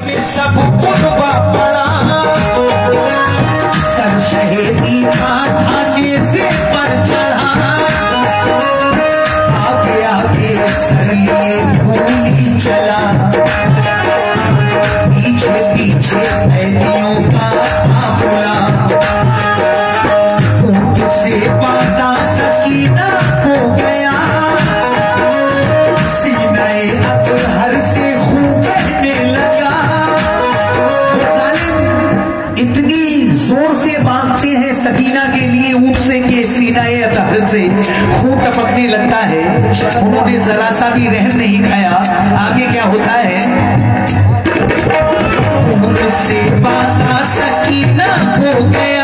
सब पड़ा सर शहीदी के लिए ऊट से के सीनाए अतहर से। खून टपकने लगता है, उन्होंने जरा सा भी रहन नहीं खाया। आगे क्या होता है? से बात सकीना हो गया।